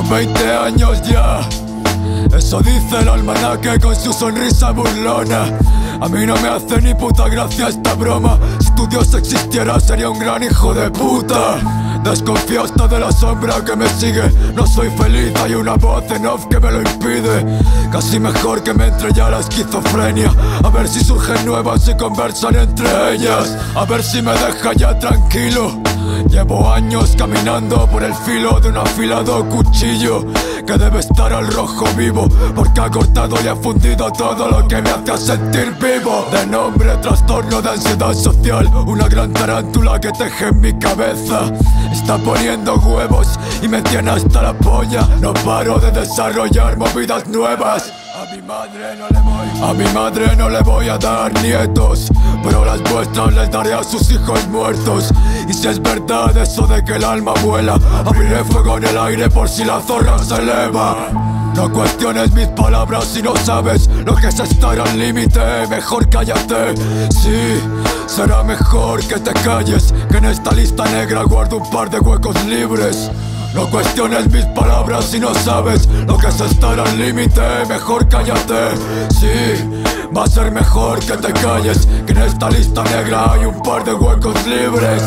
20 años ya. Eso dice el almanaque con su sonrisa burlona. A mí no me hace ni puta gracia esta broma. Si tu Dios existiera, sería un gran hijo de puta. Desconfío hasta de la sombra que me sigue. No soy feliz, hay una voz en off que me lo impide. Casi mejor que me entre ya la esquizofrenia. A ver si surgen nuevas y conversan entre ellas. A ver si me deja ya tranquilo. Llevo años caminando por el filo de un afilado cuchillo Que debe estar al rojo vivo Porque ha cortado y ha fundido todo lo que me hace sentir vivo. De nombre trastorno de ansiedad social Una gran tarántula que teje en mi cabeza. Está poniendo huevos y me tiene hasta la polla. No paro de desarrollar movidas nuevas A mi madre no le voy a dar nietos Pero las vuestras les daré a sus hijos muertos. Y si es verdad eso de que el alma vuela Abriré fuego en el aire por si la zorra se eleva. No cuestiones mis palabras si no sabes lo que es estar al límite Mejor cállate, sí, será mejor que te calles Que en esta lista negra guardo un par de huecos libres no cuestiones mis palabras si no sabes lo que es estar al límite. Mejor cállate, sí, va a ser mejor que te calles Que en esta lista negra hay un par de huecos libres